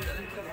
Yeah.